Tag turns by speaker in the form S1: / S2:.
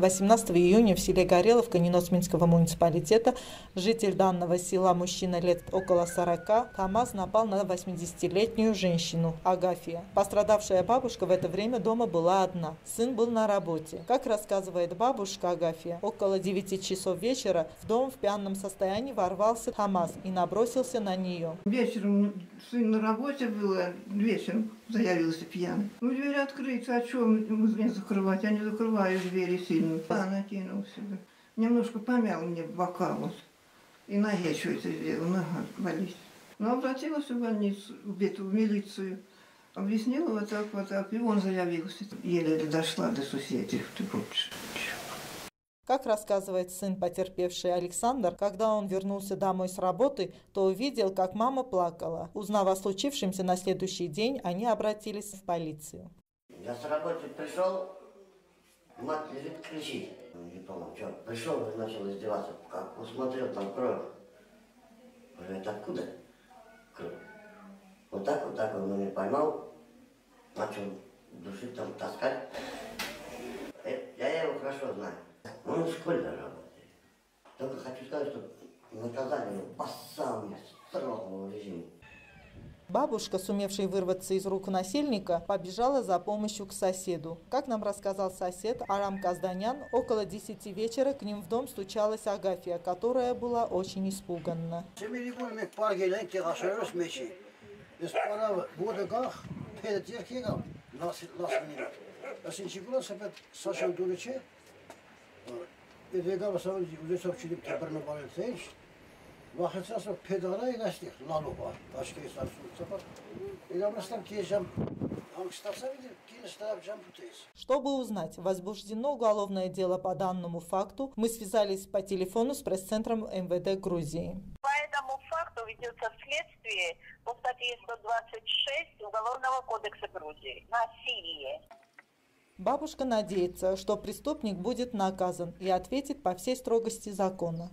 S1: 18 июня в селе Гореловка Неносминского муниципалитета житель данного села, мужчина лет около 40, КамАЗ напал на 80-летнюю женщину Агафия. Пострадавшая бабушка в это время дома была одна. Сын был на работе. Как рассказывает бабушка Агафия, около 9 часов вечера в дом в пьяном состоянии ворвался КамАЗ и набросился на нее.
S2: Вечером сын на работе был, а вечером заявился пьяный. Ну, дверь открыта, о чем мне закрывать? Я не закрываю двери сильно. А, накинулся. Немножко помял мне бока вот. И ноге что это сделал, нога болит. Но обратилась в больницу, в эту в милицию. Объяснила вот так, вот так. И он заявился. Еле дошла до соседей. Ты хочешь.
S1: Как рассказывает сын потерпевший Александр, когда он вернулся домой с работы, то увидел, как мама плакала. Узнав о случившемся на следующий день, они обратились в полицию.
S3: Я с работы пришел, мать лежит, кричит. Не помню, что. Пришел и начал издеваться. Как посмотрел, там кровь. Это откуда кровь? Вот так, вот так он меня поймал, начал душить там, таскать. Э, Я его хорошо знаю. Он в школе работает. Только хочу сказать, что наказали его по самому строгому режиму.
S1: Бабушка, сумевшая вырваться из рук насильника, побежала за помощью к соседу. Как нам рассказал сосед Арам Казданян, около 10 вечера к ним в дом стучалась Агафья, которая была очень
S4: сашан дулече, Эдегава Сарсу сапат. Игамрастам кежам, ангстаса види, кинестараб джампутейс.
S1: Чтобы узнать, возбуждено уголовное дело по данному факту, мы связались по телефону с пресс-центром МВД Грузии.
S5: По этому факту ведется следствие по статье 126 Уголовного кодекса Грузии. Насилие.
S1: Бабушка надеется, что преступник будет наказан и ответит по всей строгости закона.